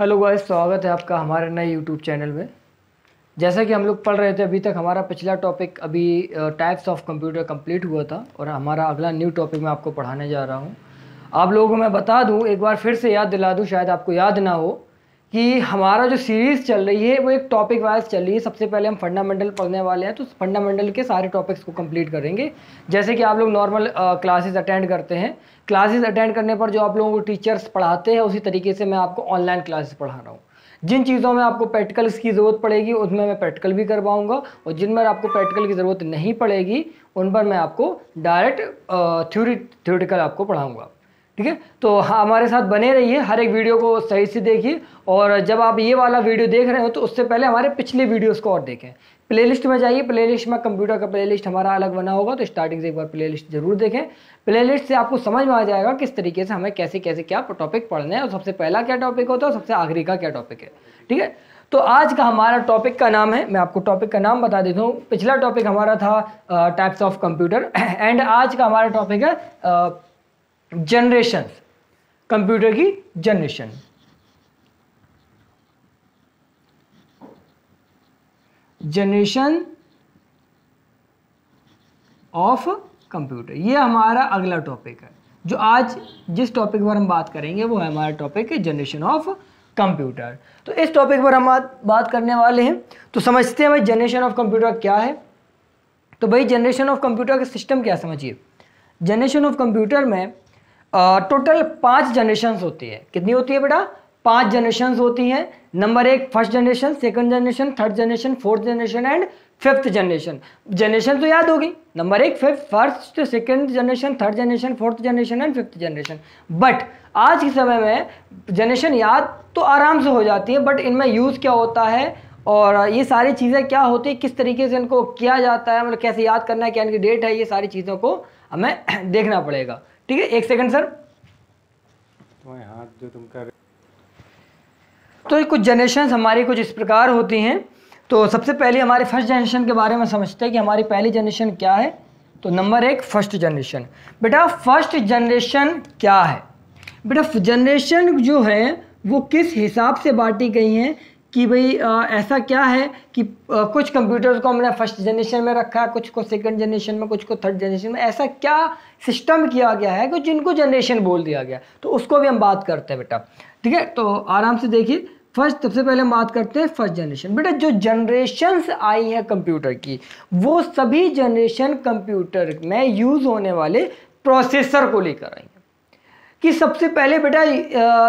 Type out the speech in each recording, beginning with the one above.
Hello guys, स्वागत है आपका हमारे नए यूट्यूब चैनल में। जैसा कि हम लोग पढ़ रहे थे, अभी तक हमारा पिछला टॉपिक अभी टाइप्स ऑफ़ कंप्यूटर कंप्लीट हुआ था और हमारा अगला न्यू टॉपिक मैं आपको पढ़ाने जा रहा हूँ। आप लोगों को मैं बता दूँ, एक बार फिर से याद दिला दूँ, शायद आपको याद ना हो। कि हमारा जो सीरीज़ चल रही है, वो एक टॉपिक वाइज चल रही है। सबसे पहले हम फंडामेंटल पढ़ने वाले हैं तो फंडामेंटल के सारे टॉपिक्स को कंप्लीट करेंगे। जैसे कि आप लोग नॉर्मल क्लासेस अटेंड करते हैं। क्लासेस अटेंड करने पर जो आप लोगों को टीचर्स पढ़ाते हैं, उसी तरीके से मैं आपको ऑनलाइन क्लासेस पढ़ा रहा हूँ। जिन चीज़ों में आपको प्रैक्टिकल्स की ज़रूरत पड़ेगी उसमें मैं प्रैक्टिकल भी करवाऊँगा और जिन पर आपको प्रैक्टिकल की ज़रूरत नहीं पड़ेगी, उन पर मैं आपको डायरेक्ट थ्योरी थ्योरिटिकल आपको पढ़ाऊँगा। ठीक है? तो हमारे साथ बने रहिए, हर एक वीडियो को सही से देखिए और जब आप ये वाला वीडियो देख रहे हो तो उससे पहले हमारे पिछले वीडियोस को और देखें। प्लेलिस्ट में जाइए, प्लेलिस्ट में कंप्यूटर का प्लेलिस्ट हमारा अलग बना होगा तो स्टार्टिंग से एक बार प्लेलिस्ट ज़रूर देखें। प्लेलिस्ट से आपको समझ में आ जाएगा किस तरीके से हमें कैसे कैसे क्या टॉपिक पढ़ने हैं और सबसे पहला क्या टॉपिक होता है सबसे आखिरी का क्या टॉपिक है। ठीक है? तो आज का हमारा टॉपिक का नाम है, मैं आपको टॉपिक का नाम बता देता हूँ। पिछला टॉपिक हमारा था टाइप्स ऑफ़ कंप्यूटर एंड आज का हमारा टॉपिक है जनरेशन कंप्यूटर की जनरेशन जनरेशन ऑफ़ कंप्यूटर ये हमारा अगला टॉपिक है। जो आज जिस टॉपिक पर हम बात करेंगे, वो है हमारा टॉपिक है जनरेशन ऑफ़ कंप्यूटर तो इस टॉपिक पर हम बात करने वाले हैं। तो समझते हैं भाई जनरेशन ऑफ़ कंप्यूटर क्या है? तो भाई जनरेशन ऑफ़ कंप्यूटर का सिस्टम क्या समझिए? जनरेशन ऑफ़ कंप्यूटर में टोटल पाँच जनरेशन होती है। कितनी होती है बेटा? पाँच जनरेशन होती हैं। नंबर एक first generation second generation third generation fourth generation and fifth generation generation तो याद होगी। नंबर एक fifth first second generation third generation fourth generation and fifth generation but आज के समय में जनरेशन याद तो आराम से हो जाती है बट इनमें यूज़ क्या होता है? और ये सारी चीज़ें क्या होती है? किस तरीके से इनको किया जाता है? मतलब कैसे याद करना है? क्या इनकी डेट है? ये सारी चीज़ों को हमें देखना पड़ेगा। ठीक है एक सेकंड सर हाथ जो तुम कर तो कुछ जनरेशन हमारी कुछ इस प्रकार होती हैं। तो सबसे पहले हमारे फ़र्स्ट जनरेशन के बारे में समझते हैं कि हमारी पहली जनरेशन क्या है। तो नंबर एक फ़र्स्ट जनरेशन बेटा फ़र्स्ट जनरेशन क्या है? बेटा जनरेशन जो है वो किस हिसाब से बांटी गई हैं? कि भाई ऐसा क्या है कि आ, कुछ कंप्यूटर्स को हमने फ़र्स्ट जनरेशन में रखा है कुछ को सेकंड जनरेशन में कुछ को थर्ड जनरेशन में। ऐसा क्या सिस्टम किया गया है कि जिनको जनरेशन बोल दिया गया? तो उसको भी हम बात करते हैं बेटा। ठीक है? तो आराम से देखिए। फ़र्स्ट सबसे पहले हम बात करते हैं फ़र्स्ट जनरेशन बेटा जो जनरेशन आई है कंप्यूटर की वो सभी जनरेशन कंप्यूटर में यूज़ होने वाले प्रोसेसर को लेकर आई कि सबसे पहले बेटा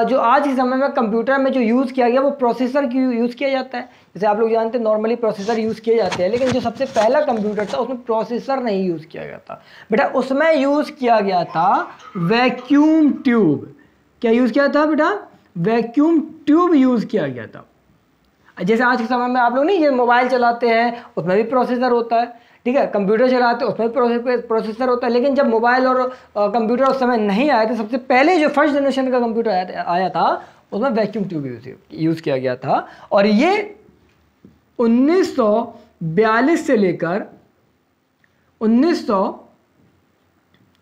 जो आज के समय में कंप्यूटर में जो यूज़ किया गया, वो प्रोसेसर की यूज़ किया जाता है। जैसे आप लोग जानते हैं, नॉर्मली प्रोसेसर यूज़ किए जाते हैं, लेकिन जो सबसे पहला कंप्यूटर था, उसमें प्रोसेसर नहीं यूज़ किया गया था। बेटा, उसमें यूज़ किया गया था वैक्यूम ट्यूब। क्या यूज़ किया था बेटा? वैक्यूम ट्यूब यूज़ किया गया था। जैसे आज के समय में आप लोग नहीं, ये मोबाइल चलाते हैं, उसमें भी प्रोसेसर होता है। ठीक है कंप्यूटर चलाते उसमें प्रोसेसर होता है लेकिन जब मोबाइल और कंप्यूटर उस समय नहीं आए थे सबसे पहले जो फ़र्स्ट जनरेशन का कंप्यूटर आया, आया था उसमें वैक्यूम ट्यूब यूज़ यूज़ किया गया था। और ये 1942 से लेकर उन्नीस सौ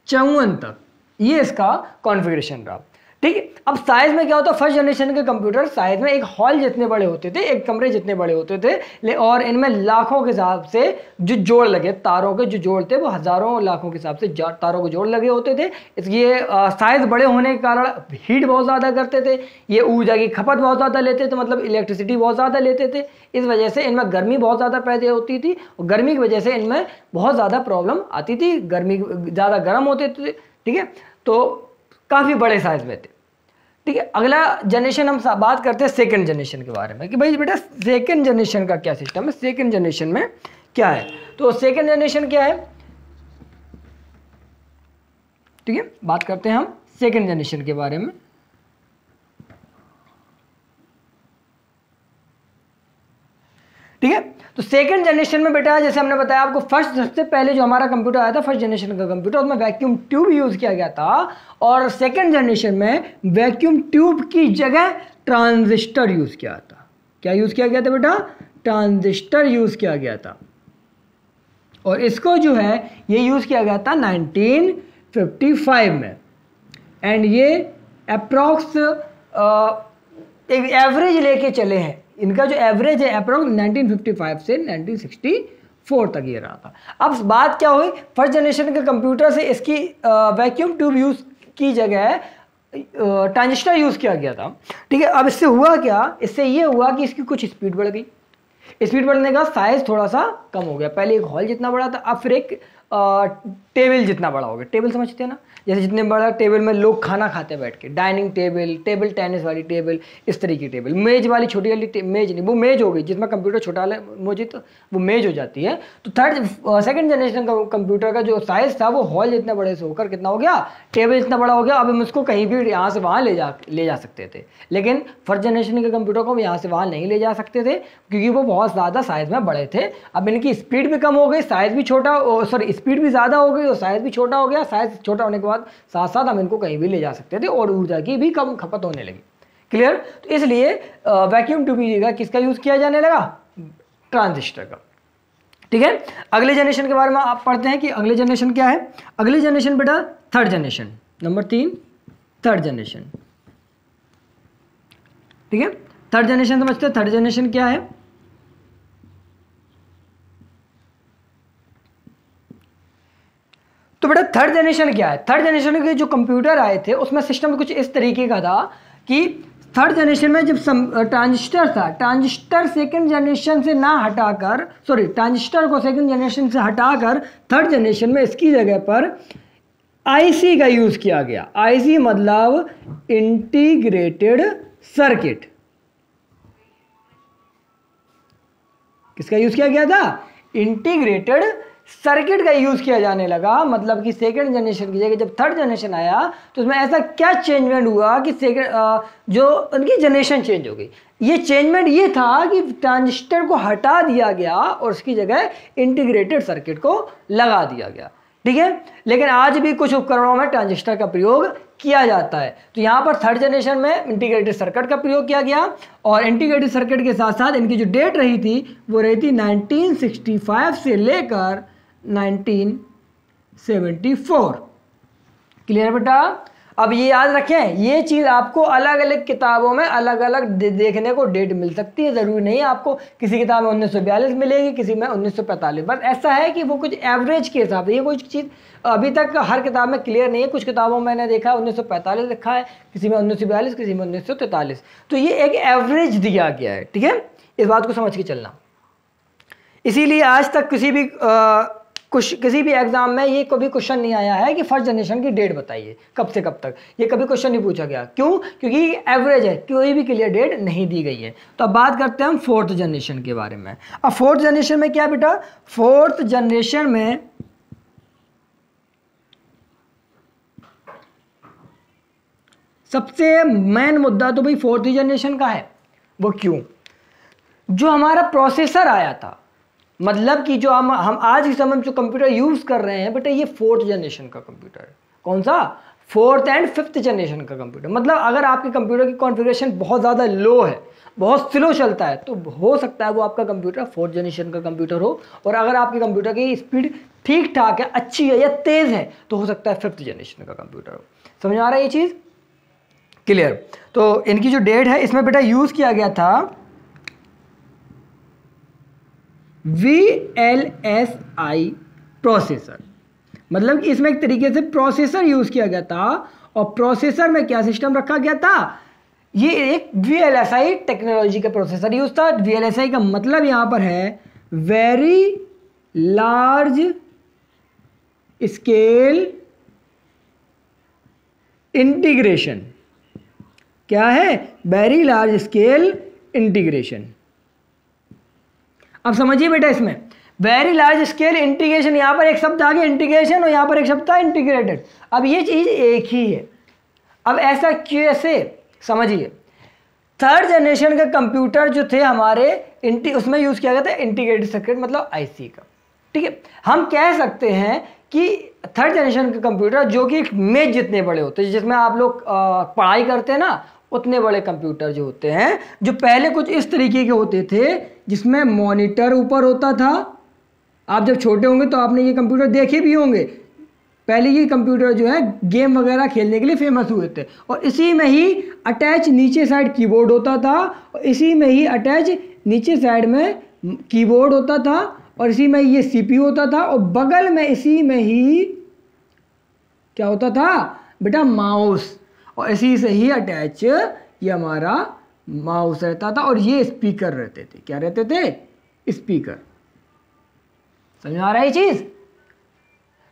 चौवन तक ये इसका कॉन्फ़िगरेशन रहा। ठीक है? अब साइज़ में क्या होता है? फ़र्स्ट जनरेशन के कंप्यूटर साइज़ में एक हॉल जितने बड़े होते थे, एक कमरे जितने बड़े होते थे, ले और इनमें लाखों के हिसाब से जो जोड़ लगे, तारों के जो जोड़ थे, वो हज़ारों लाखों के हिसाब से तारों के जोड़ लगे होते थे। इसलिए साइज़ बड़े होने के कारण हीट बहुत ज़्यादा करते थे, ये ऊर्जा की खपत बहुत ज़्यादा लेते थे मतलब इलेक्ट्रिसिटी बहुत ज़्यादा लेते थे। इस वजह से इनमें गर्मी बहुत ज़्यादा पैदा होती थी, और गर्मी की वजह से इनमें बहुत ज़्यादा प्रॉब्लम आती थी, गर्मी ज़्यादा गर्म होते थे, ठीक है? तो काफ़ी बड़े साइज़ में थे। ठीक है, अगला जनरेशन हम बात करते हैं सेकेंड जनरेशन के बारे में कि भाई बेटा सेकेंड जनरेशन का क्या सिस्टम है? सेकेंड जनरेशन में क्या है? तो सेकेंड जनरेशन क्या है? ठीक है, बात करते हैं हम सेकेंड जनरेशन के बारे में। ठीक है? तो सेकंड जनरेशन में बेटा, जैसे हमने बताया आपको फ़र्स्ट सबसे पहले जो हमारा कंप्यूटर आया था फ़र्स्ट जनरेशन का कंप्यूटर उसमें वैक्यूम ट्यूब यूज़ किया गया था। और सेकंड जनरेशन में वैक्यूम ट्यूब की जगह ट्रांजिस्टर यूज़ किया था। क्या यूज़ किया गया था बेटा? ट्रांजिस्टर यूज़ किया गया था। और इसको जो है, ये यूज़ किया गया था 1955 में। एंड ये अप्रॉक्स एक एवरेज लेके चले हैं। इनका जो एवरेज है अप्रोक्स 1955 से 1964 तक ये रहा था। अब बात क्या हुई? फ़र्स्ट जनरेशन के कंप्यूटर से इसकी वैक्यूम ट्यूब यूज़ की जगह ट्रांजिस्टर यूज़ किया गया था। ठीक है, अब इससे हुआ क्या? इससे ये हुआ कि इसकी कुछ स्पीड बढ़ गई। स्पीड बढ़ने का साइज़ थोड़ा सा कम हो गया। पहले एक हॉल जितना बड़ा था, अब फिर एक टेबल जितना बड़ा हो गया टेबल समझते हैं ना? जैसे जितने बड़ा टेबल में लोग खाना खाते हैं बैठ के, डाइनिंग टेबल टेबल टेनिस वाली टेबल, इस तरीके की टेबल। मेज वाली छोटी वाली मेज नहीं, वो मेज हो गई, जिसमें कंप्यूटर छोटा मुझे तो वो मेज हो जाती है। तो थर्ड सेकंड जनरेशन का कंप्यूटर का जो साइज़ था, वो हॉल जितना बड़े से होकर कितना हो गया? टेबल इतना बड़ा हो गया। अब हम उसको कहीं भी यहाँ से वहाँ ले जा ले जा सकते थे। लेकिन फ़र्स्ट जनरेशन के कंप्यूटर को हम यहाँ से वहाँ नहीं ले जा सकते थे, क्योंकि वो बहुत ज़्यादा साइज़ में बड़े थे। अब इनकी स्पीड भी कम हो गई साइज़ भी छोटा सॉरी स्पीड भी ज़्यादा हो गई और साइज़ भी छोटा हो गया साइज़ छोटा होने के बाद साथ साथ हम इनको कहीं भी ले जा सकते थे और ऊर्जा की भी कम खपत होने लगी। क्लियर तो इसलिए वैक्यूम ट्यूब का किसका यूज़ किया जाने लगा? ट्रांजिस्टर का। ठीक है? अगले जनरेशन के बारे में आप पढ़ते हैं कि अगले जनरेशन क्या है? अगले जनरेशन बेटा थर्ड जनरेशन नंबर तीन थर्ड जनरेशन ठीक है? थर्ड जनरेशन समझते हैं थर्ड जनरेशन क्या है? बेटा थर्ड जनरेशन क्या है? थर्ड जनरेशन के जो कंप्यूटर आए थे, उसमें सिस्टम कुछ इस तरीके का था कि थर्ड जनरेशन में जब ट्रांजिस्टर था ट्रांजिस्टर सेकंड जनरेशन से ना हटाकर सॉरी ट्रांजिस्टर को सेकंड जनरेशन से हटाकर थर्ड जनरेशन में इसकी जगह पर आईसी का यूज़ किया गया। आईसी मतलब इंटीग्रेटेड सर्किट किसका यूज़ किया गया था? इंटीग्रेटेड सर्किट का यूज़ किया जाने लगा मतलब कि सेकेंड जनरेशन की जगह जब थर्ड जनरेशन आया तो उसमें ऐसा क्या चेंजमेंट हुआ कि सेकेंड जो उनकी जनरेशन चेंज हो गई। ये चेंजमेंट ये था कि ट्रांजिस्टर को हटा दिया गया और उसकी जगह इंटीग्रेटेड सर्किट को लगा दिया गया। ठीक है? लेकिन आज भी कुछ उपकरणों में ट्रांजिस्टर का प्रयोग किया जाता है। तो यहाँ पर थर्ड जनरेशन में इंटीग्रेटेड सर्किट का प्रयोग किया गया और इंटीग्रेटेड सर्किट के साथ साथ इनकी जो डेट रही थी, वो रही थी 1965 से लेकर 1974 क्लियर बेटा? अब ये याद रखें ये चीज़ आपको अलग अलग किताबों में अलग अलग देखने को डेट मिल सकती है ज़रूरी नहीं आपको किसी किताब में उन्नीस सौ बयालीस मिलेगी किसी में 1945 बस ऐसा है कि वो कुछ एवरेज के हिसाब से ये कुछ चीज़ अभी तक हर किताब में क्लियर नहीं है कुछ किताबों में मैंने देखा उन्नीस लिखा है किसी में उन्नीस सौ बयालीस किसी में उन्नीस सौ तैंतालीस। तो ये एक एवरेज दिया गया है ठीक है? इस बात को समझ के चलना। इसीलिए आज तक किसी भी आ, कुछ, किसी भी एग्ज़ाम में ये कभी क्वेश्चन नहीं आया है कि फ़र्स्ट जनरेशन की डेट बताइए, कब से कब तक? ये कभी क्वेश्चन नहीं पूछा गया। क्यों? क्योंकि एवरेज है, कोई भी क्लियर डेट नहीं दी गई है। तो अब बात करते हैं हम फोर्थ जनरेशन के बारे में। अब फोर्थ जनरेशन में क्या बेटा? फोर्थ जनरेशन में सबसे मेन मुद्दा तो भाई फोर्थ जनरेशन का है। वो क्यों? जो हमारा प्रोसेसर आया था मतलब कि जो हम हम आज के समय में जो कंप्यूटर यूज़ कर रहे हैं, बेटा ये फोर्थ जनरेशन का कंप्यूटर है। कौन सा? फोर्थ एंड फिफ्थ जनरेशन का कंप्यूटर मतलब अगर आपके कंप्यूटर की कॉन्फ़िगरेशन बहुत ज़्यादा लो है, बहुत स्लो चलता है तो हो सकता है वो आपका कंप्यूटर फोर्थ जनरेशन का कंप्यूटर हो, और अगर आपके कंप्यूटर की स्पीड ठीक ठाक है, अच्छी है या तेज़ है तो हो सकता है फिफ्थ जनरेशन का कंप्यूटर हो। समझ आ रहा है ये चीज़? क्लियर तो इनकी जो डेट है, इसमें बेटा यूज़ किया गया था V L S I processor मतलब कि इसमें एक तरीके से प्रोसेसर यूज़ किया गया था और प्रोसेसर में क्या सिस्टम रखा गया था? ये एक V L S I technology का प्रोसेसर यूज़ था। वी एल एस आई का मतलब यहाँ पर है वेरी लार्ज स्केल इंटीग्रेशन क्या है? वेरी लार्ज स्केल इंटीग्रेशन अब समझिए बेटा इसमें। वेरी लार्ज स्केल इंटीग्रेशन यहाँ पर एक शब्द आ गया इंटीग्रेशन और यहाँ पर एक शब्द था इंटीग्रेटेड अब ये चीज़ एक ही है। अब ऐसा कैसे? समझिए। थर्ड जनरेशन के कंप्यूटर जो थे हमारे इंटी उसमें यूज़ किया गया था इंटीग्रेटेड सर्किट मतलब आईसी का। ठीक है? हम कह सकते हैं कि थर्ड जनरेशन के कंप्यूटर जो कि एक मेज जितने बड़े होते हैं, जिसमें आप लोग पढ़ाई करते हैं ना उतने बड़े कंप्यूटर जो होते हैं, जो पहले कुछ इस तरीके के होते थे, जिसमें मॉनिटर ऊपर होता था। आप जब छोटे होंगे तो आपने ये कंप्यूटर देखे भी होंगे। पहले ये कंप्यूटर जो है, गेम वगैरह खेलने के लिए फ़ेमस हुए थे। और इसी में ही अटैच नीचे साइड कीबोर्ड होता था, और इसी में ही अटैच नीचे साइड में कीबोर्ड होता था, और इसी में ये सीपीयू होता था, और बगल में इसी में ही क्या होता था? बेटा माउस और इसी से ही अटैच ये हमारा माउस रहता था और ये स्पीकर रहते थे। क्या रहते थे? स्पीकर समझ आ रहा है ये चीज़?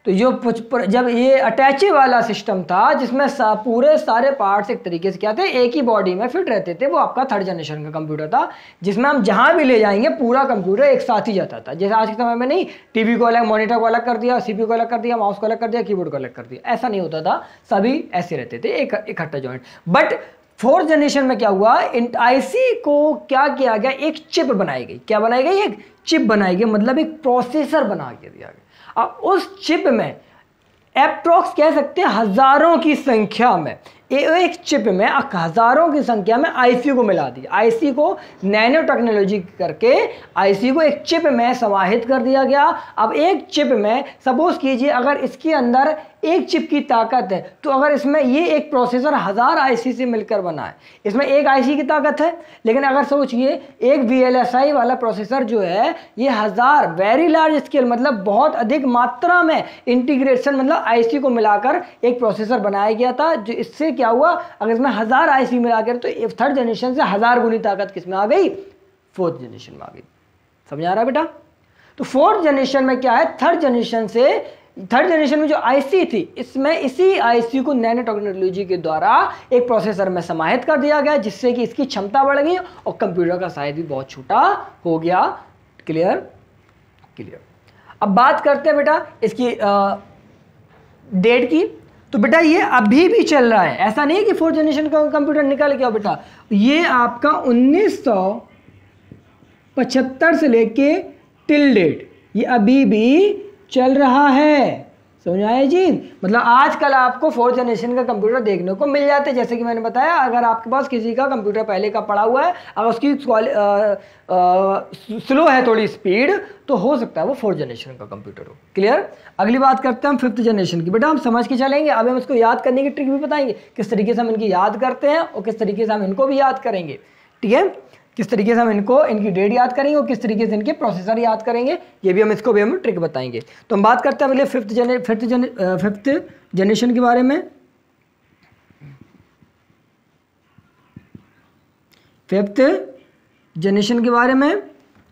तो जो जब ये अटैची वाला सिस्टम था जिसमें सा, पूरे सारे पार्ट्स एक तरीके से क्या थे एक ही बॉडी में फिट रहते थे वो आपका थर्ड जनरेशन का कंप्यूटर था जिसमें हम जहाँ भी ले जाएँगे पूरा कंप्यूटर एक साथ ही जाता था। जैसे आज के समय में नहीं टीवी को अलग मॉनिटर को अलग कर दिया सीपीयू को अलग कर दिया माउस को अलग कर दिया कीबोर्ड को अलग कर दिया। ऐसा नहीं होता था सभी ऐसे रहते थे एक इकट्ठा जॉइंट बट फोर्थ जनरेशन में क्या हुआ इन आईसी को क्या किया गया एक चिप बनाई गई। क्या बनाई गई? एक चिप बनाई गई मतलब एक प्रोसेसर बना के दिया गया। अब उस चिप में एप्रोक्स कह सकते हैं हज़ारों की संख्या में। एक चिप में हज़ारों की संख्या में आईसी को मिला दिया। आईसी को नैनो टेक्नोलॉजी करके आईसी को एक चिप में समाहित कर दिया गया। अब एक चिप में सपोज़ कीजिए अगर इसके अंदर एक चिप की ताकत है तो अगर इसमें ये एक प्रोसेसर हज़ार आईसी से मिलकर बना है, इसमें एक आईसी की ताकत है। लेकिन अगर सोचिए, एक वीएलएसआई वाला प्रोसेसर जो है, ये हज़ार वेरी लार्ज स्केल मतलब बहुत अधिक मात्रा में इंटीग्रेशन मतलब आईसी को मिलाकर एक प्रोसेसर बनाया गया था, जो इससे क्या हुआ? अगर इसमें हज़ार आईसी मिलाकर तो थर्ड जनरेशन से हज़ार गुनी ताकत किसमें आ गई? फोर्थ जनरेशन में आ गई। समझ आ रहा है बेटा? तो फोर्थ जनरेशन में क्या है? थर्ड जनरेशन से थर्ड जनरेशन में जो आईसी थी, इसमें इसी आईसी को नैनो टेक्नोलॉजी के द्वारा एक प्रोसेसर में समाहित कर दिया गया, जिससे कि इसकी क्षमता बढ़ गई और कंप्यूटर का साइज़ भी बहुत छोटा हो गया। क्लियर क्लियर अब बात करते हैं बेटा, इसकी डेट की। तो बेटा ये अभी भी चल रहा है। ऐसा नहीं कि फोर्थ जनरेशन का कंप्यूटर निकल गया बेटा। ये आपका 1975 से लेके टिल डेट ये अभी भी चल रहा है। समझ आए जी? मतलब आजकल आपको फोर्थ जनरेशन का कंप्यूटर देखने को मिल जाते हैं, जैसे कि मैंने बताया, अगर आपके पास किसी का कंप्यूटर पहले का पड़ा हुआ है, अगर उसकी स्लो है थोड़ी स्पीड तो हो सकता है वो फोर्थ जनरेशन का कंप्यूटर हो। क्लियर अगली बात करते हैं हम फिफ्थ जनरेशन की। बेटा हम समझ के चलेंगे, अब हम इसको याद करने की ट्रिक भी बताएँगे, किस तरीके से हम इनकी याद करते हैं और किस तरीके से हम इनको भी याद करेंगे। ठीक है? किस तरीके से हम इनको, इनकी डेट याद करेंगे और किस तरीके से इनके प्रोसेसर याद करेंगे, ये भी हम इसको भी हम ट्रिक बताएँगे। तो हम बात करते हैं पहले फिफ्थ जन फिफ्थ जन फिफ्थ जनरेशन के बारे में। फिफ्थ जनरेशन के बारे में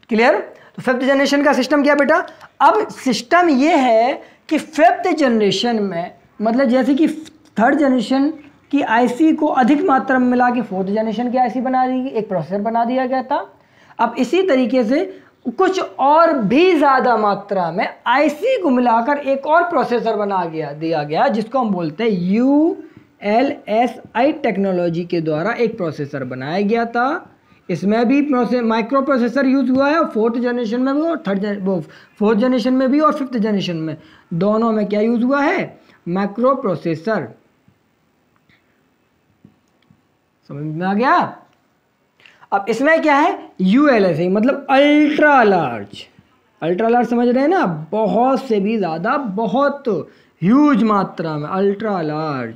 क्लियर तो फिफ्थ जनरेशन का सिस्टम क्या बेटा? अब सिस्टम ये है कि फिफ्थ जनरेशन में मतलब जैसे कि थर्ड जनरेशन कि आईसी को अधिक मात्रा में मिला के फोर्थ जनरेशन की आईसी बना दी एक प्रोसेसर बना दिया गया था। अब इसी तरीके से कुछ और भी ज़्यादा मात्रा में आईसी को मिलाकर एक और प्रोसेसर बना गया, दिया गया, जिसको हम बोलते हैं U L S I technology के द्वारा एक प्रोसेसर बनाया गया था। इसमें भी प्रोसेस माइक्रो प्रोसेसर यूज़ हुआ है फोर्थ जनरेशन में भी और थर्ड वो फोर्थ जनरेशन में भी और फिफ्थ जनरेशन में। दोनों में क्या यूज़ हुआ है? माइक्रो प्रोसेसर समझ में आ गया? अब इसमें क्या है? यू एल एस मतलब अल्ट्रा लार्ज अल्ट्रा लार्ज समझ रहे हैं ना? बहुत से भी ज़्यादा, बहुत ह्यूज मात्रा में अल्ट्रा लार्ज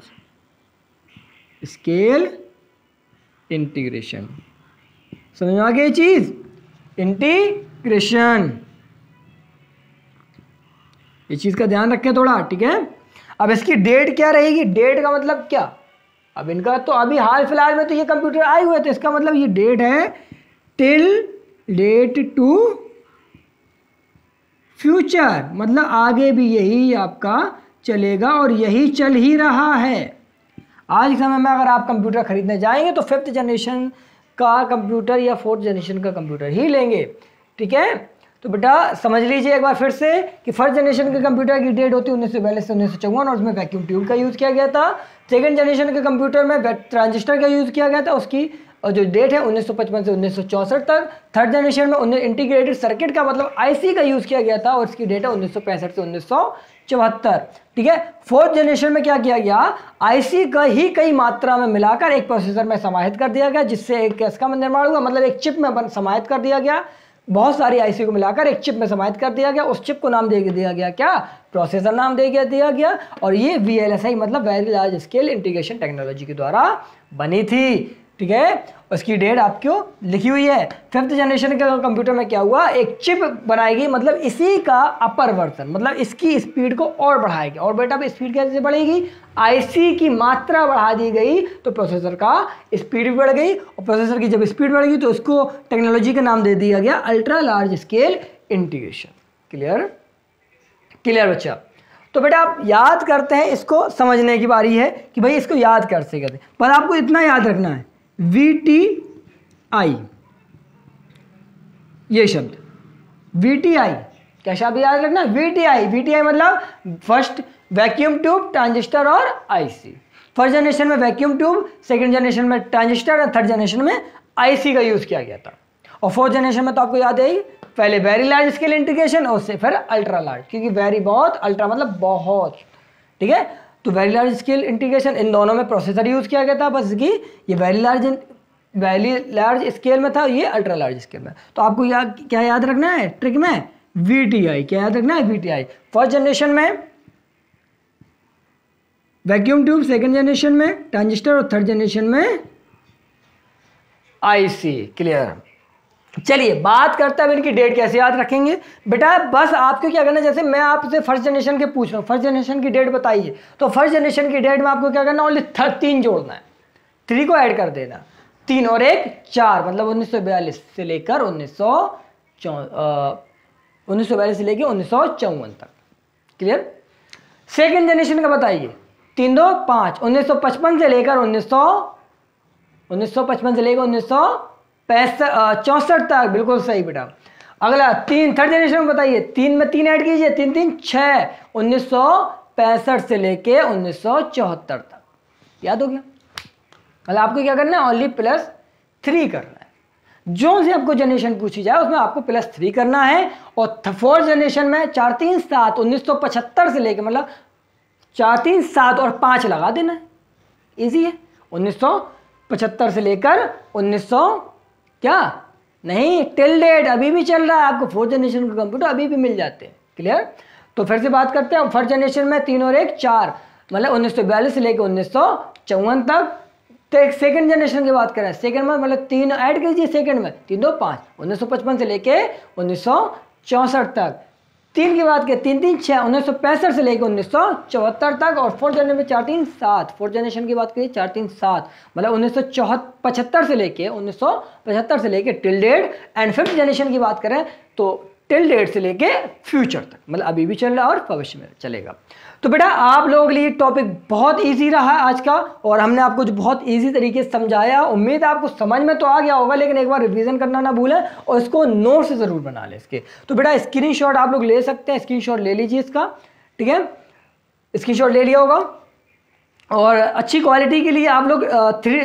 स्केल इंटीग्रेशन समझ में आ गई चीज़? इंटीग्रेशन ये चीज़ का ध्यान रखें थोड़ा, ठीक है? अब इसकी डेट क्या रहेगी? डेट का मतलब क्या? अब इनका तो अभी हाल फ़िलहाल में तो ये कंप्यूटर आए हुए थे, इसका मतलब ये डेट है टिल डेट टू फ्यूचर मतलब आगे भी यही आपका चलेगा और यही चल ही रहा है। आज के समय में अगर आप कंप्यूटर खरीदने जाएँगे तो फिफ्थ जनरेशन का कंप्यूटर या फोर्थ जनरेशन का कंप्यूटर ही लेंगे, ठीक है? तो बेटा, समझ लीजिए एक बार फिर से कि फ़र्स्ट जनरेशन के कंप्यूटर की डेट होती है उन्नीस सौ बयालीस से उन्नीस सौ चौवन, और उसमें वैक्यूम ट्यूब का यूज़ किया गया था। सेकेंड जनरेशन के कंप्यूटर में ट्रांजिस्टर का यूज़ किया गया था। उसकी, और जो डेट है 1955 से उन्नीस तक। थर्ड जनरेशन में इंटीग्रेटेड सर्किट का मतलब आईसी का यूज़ किया गया था, और इसकी डेट है उन्नीस सौ पैंसठ से उन्नीस चौहत्तर। ठीक है? फोर्थ जनरेशन में क्या किया गया? आईसी का ही कई मात्रा में मिलाकर एक प्रोसेसर में समाहित कर दिया गया, जिससे एक इसका निर्माण हुआ। मतलब एक चिप में समाहित कर दिया गया। बहुत सारी आईसी को मिलाकर एक चिप में समाहित कर दिया गया। उस चिप को नाम दे दिया गया क्या? प्रोसेसर नाम दे दिया गया। और ये वी मतलब very large scale integration technology के द्वारा बनी थी। ठीक है? उसकी डेट आपको लिखी हुई है? फिफ्थ जनरेशन के कंप्यूटर में क्या हुआ? एक चिप बनाएगी मतलब इसी का अपर वर्जन मतलब इसकी स्पीड को और बढ़ाएगी और बेटा स्पीड कैसे बढ़ेगी? आईसी की मात्रा बढ़ा दी गई तो प्रोसेसर का स्पीड भी बढ़ गई। और प्रोसेसर की जब स्पीड बढ़ गई तो उसको टेक्नोलॉजी का नाम दे दिया गया ultra large scale integration clear clear बच्चा? तो बेटा, आप याद करते हैं, इसको समझने की बारी है कि भाई इसको याद कर सकते पर आपको इतना याद रखना है। वी टी आई ये शब्द। वी टी आई क्या शब्द याद रखना V T I V T I मतलब फ़र्स्ट वैक्यूम ट्यूब ट्रांजिस्टर और आईसी फ़र्स्ट जनरेशन में वैक्यूम ट्यूब सेकंड जनरेशन में ट्रांजिस्टर और थर्ड जनरेशन में आईसी का यूज़ किया गया था। और फोर्थ जनरेशन में तो आपको याद है पहले वेरी लार्ज स्केल इंटीग्रेशन और उससे फिर अल्ट्रा लार्ज क्योंकि वेरी बहुत अल्ट्रा मतलब बहुत। ठीक है? तो वेरी लार्ज स्केल इंटीग्रेशन इन दोनों में प्रोसेसर यूज़ किया गया था बस कि ये very large very large scale में था ये अल्ट्रा लार्ज स्केल में। तो आपको या, क्या याद रखना है? ट्रिक में? वी टी आई क्या याद रखना है? V T I first generation में वैक्यूम ट्यूब सेकेंड जनरेशन में ट्रांजिस्टर और थर्ड जनरेशन में आईसी क्लियर चलिए, बात करते हैं इनकी डेट कैसे याद रखेंगे। बेटा, बस आपको क्या करना जैसे मैं आपसे फ़र्स्ट जनरेशन के पूछ रहा हूँ फ़र्स्ट जनरेशन की डेट बताइए। तो फ़र्स्ट जनरेशन की डेट में आपको क्या करना ओनली थर्टीन जोड़ना है। थ्री को ऐड कर देना। तीन और एक, चार मतलब उन्नीस सौ बयालीस से लेकर उन्नीस सौ उन्नीस से लेकर उन्नीस सौ चौवन तक। क्लियर सेकेंड जनरेशन का बताइए। तीन दो, पाँच, उन्नीस से लेकर उन्नीस सौ, उन्नीस से लेकर उन्नीस सौ पैंसठ चौंसठ तक, बिल्कुल सही बेटा। अगला, तीन थर्ड जनरेशन में बताइए। तीन में तीन ऐड कीजिए, तीन तीन छः उन्नीस सौ लेके उन्नीस सौ चौहत्तर तक। याद हो गया? मतलब आपको क्या करना है? ओनली प्लस थ्री करना है। जो से आपको जनरेशन पूछी जाए, उसमें आपको प्लस थ्री करना है और फोर्थ जनरेशन में चार, तीन, सात, उन्नीस सौ लेके मतलब चार, तीन, सात और पाँच लगा देना है। इजी है। उन्नीस सौ पचहत्तर से लेकर उन्नीस सौ क्या? नहीं टिल डेट अभी भी चल रहा है। आपको फोर्थ जनरेशन का कंप्यूटर अभी भी मिल जाते हैं। क्लियर तो फिर से बात करते हैं। फ़र्स्ट जनरेशन में तीन और एक, चार। मतलब उन्नीस सौ बयालीस से लेकर उन्नीस सौ चौवन तक। तो सेकंड जनरेशन की बात करें। सेकंड में मतलब तीन ऐड कीजिए सेकंड में। तीन दो पाँच। उन्नीस सौ पचपन से लेके उन्नीस सौ चौंसठ तक। तीन की बात करें, तीन तीन छः उन्नीस सौ पैंसठ से लेकर उन्नीस सौ चौहत्तर तक और फोर्थ जनरेशन चार तीन सात फोर्थ जनरेशन की बात करिए चार तीन सात मतलब उन्नीस सौ चौहत्तर पचहत्तर से लेके, उन्नीस सौ पचहत्तर से लेके till date and fifth generation की बात करें तो टिल डेट से लेके फ्यूचर तक मतलब अभी भी चल रहा है और भविष्य में चलेगा। तो बेटा, आप लोगों के लिए टॉपिक बहुत इजी रहा आज का, और हमने आपको जो बहुत इजी तरीके से समझाया, उम्मीद है आपको समझ में तो आ गया होगा, लेकिन एक बार रिवीजन करना ना भूलें और इसको नोट से ज़रूर बना लें इसके। तो बेटा स्क्रीन आप लोग ले सकते हैं स्क्रीन ले लीजिए इसका, ठीक है? स्क्रीन ले लिया होगा। और अच्छी क्वालिटी के लिए आप लोग थ्री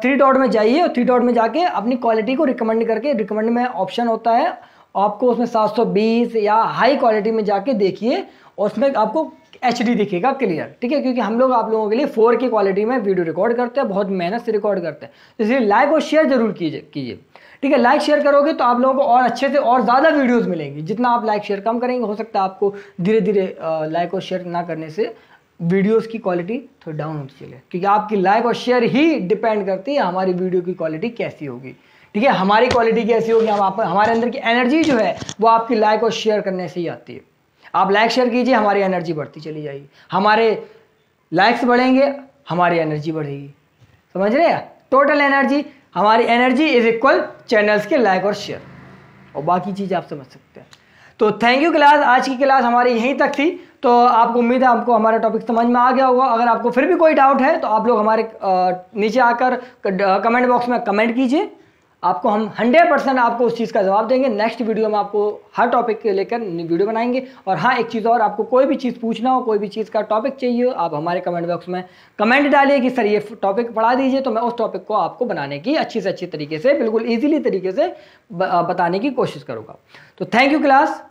थ्री डॉट में जाइए और थ्री डॉट में जाके अपनी क्वालिटी को रिकमेंड करके रिकमेंड में ऑप्शन होता है आपको उसमें 720 या हाई क्वालिटी में जाके देखिए उसमें आपको एच डी दिखेगा क्लियर ठीक है? क्योंकि हम लोग आप लोगों के लिए फोर की क्वालिटी में वीडियो रिकॉर्ड करते हैं, बहुत मेहनत से रिकॉर्ड करते हैं। तो इसलिए लाइक और शेयर ज़रूर कीजिए कीजिए। ठीक है लाइक शेयर करोगे तो आप लोगों को और अच्छे से और ज़्यादा वीडियोस मिलेंगी। जितना आप लाइक शेयर कम करेंगे, हो सकता है आपको धीरे धीरे लाइक और शेयर ना करने से वीडियोस की क्वालिटी थोड़ी डाउन होती चले। क्योंकि आपकी लाइक और शेयर ही डिपेंड करती है हमारी वीडियो की क्वालिटी कैसी होगी। ठीक है, हमारी क्वालिटी कैसी होगी, हम आप, हमारे अंदर की एनर्जी जो है, वो आपकी लाइक और शेयर करने से ही आती है। आप लाइक शेयर कीजिए, हमारी एनर्जी बढ़ती चली जाएगी। हमारे लाइक्स बढ़ेंगे, हमारी एनर्जी बढ़ेगी। समझ रहे हैं? टोटल एनर्जी हमारी एनर्जी इज़ इक्वल चैनल्स के लाइक और शेयर और बाकी चीज़ आप समझ सकते हैं। तो थैंक यू क्लास आज की क्लास हमारी यहीं तक थी। तो आपको उम्मीद है, आपको हमारा टॉपिक समझ में आ गया होगा। अगर आपको फिर भी कोई डाउट है तो आप लोग हमारे नीचे आकर कमेंट बॉक्स में कमेंट कीजिए। आपको हम 100 परसेंट आपको उस चीज़ का जवाब देंगे। नेक्स्ट वीडियो में आपको हर टॉपिक के लेकर वीडियो बनाएँगे। और हाँ एक चीज़ और, आपको कोई भी चीज़ पूछना हो, कोई भी चीज़ का टॉपिक चाहिए हो, आप हमारे कमेंट बॉक्स में कमेंट डालिए कि, सर, ये टॉपिक पढ़ा दीजिए। तो मैं उस टॉपिक को आपको बनाने की अच्छी से अच्छी तरीके से, बिल्कुल ईजिली तरीके से बताने की कोशिश करूँगा। तो थैंक यू क्लास